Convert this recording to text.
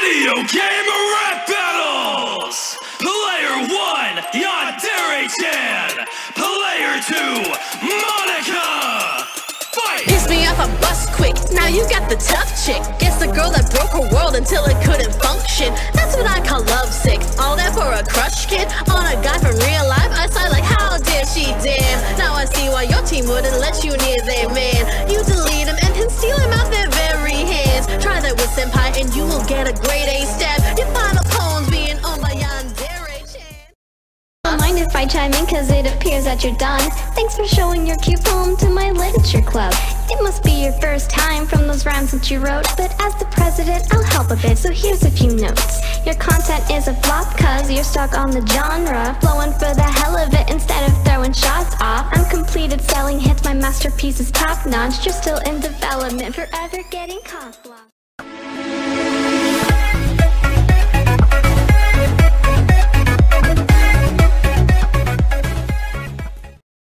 Video game rap battles! Player 1, Yandere Chan! Player 2, Monika! Fight! Piss me off, I bust quick. Now you got the tough chick. Guess the girl that broke her world until it couldn't function. That's what I call lovesick. All that for a crush kid on a guy from real life. I sigh like, how dare she damn? Now I see why your team wouldn't let you near their man. You delete a grade A stab. Your final poems being owned by Yandere Chan. Don't mind if I chime in cause it appears that you're done. Thanks for showing your cute poem to my literature club. It must be your first time from those rhymes that you wrote But as the president I'll help a bit. So here's a few notes. Your content is a flop cause you're stuck on the genre. Flowing for the hell of it instead of throwing shots off. I'm completed selling hits, my masterpiece is top notch. You're still in development, forever getting cock blocked